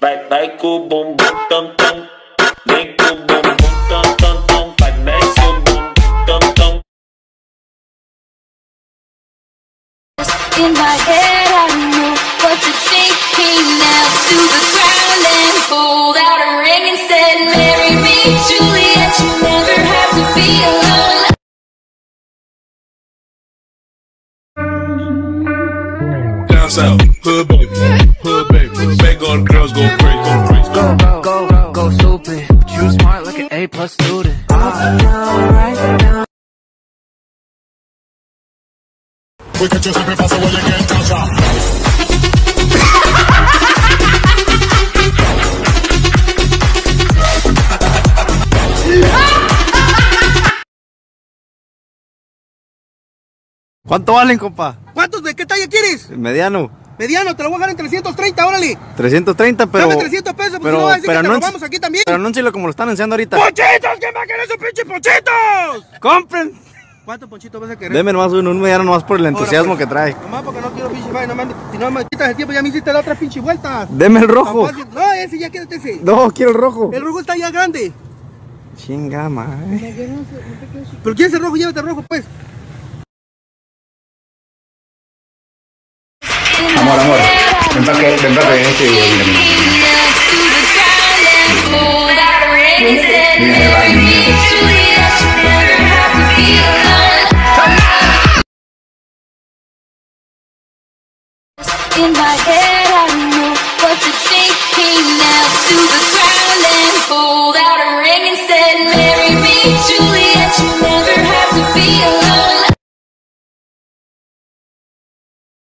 Vai, vai com o bumbum tam tam. Vem com o bumbum tam tam tam. Vai, mexe o bumbum tam tam. In my head, I know what you're thinking now. To the ground and pulled out a ring and said, Marry me, Juliet. You never have to be alone. Down south, hood baby, hood baby. Make all the girls go crazy, go crazy. Go, go, go, go stupid. But you smart like an A plus student. Porque yo siempre paso huele. ¿Cuánto valen, compa? ¿Cuántos? ¿De qué talla quieres? Mediano. Mediano, te lo voy a dejar en 330, órale. 330, pero. Dame 300 pesos, porque pero, si no va a decir pero que te no en- robamos aquí también. Pero anúncialo como lo están anunciando ahorita. ¡Ponchitos! ¿Qué más quieren esos pinches ponchitos? ¡Compren! ¿Cuántos ponchitos vas a querer? Deme nomás uno, un mediano nomás por el Ahora, entusiasmo pues. que trae. Nomás porque no quiero pinche vaina, nomás- Si no me quitas el tiempo, ya me hiciste la otra pinche vuelta. Deme el rojo. No, ese ya quédate ese. No, quiero el rojo. El rojo está ya grande. Chinga, madre. Pero quieres el rojo, llévate el rojo, pues. Amor, amor. Ven para este. In my head, I know what you're thinking now.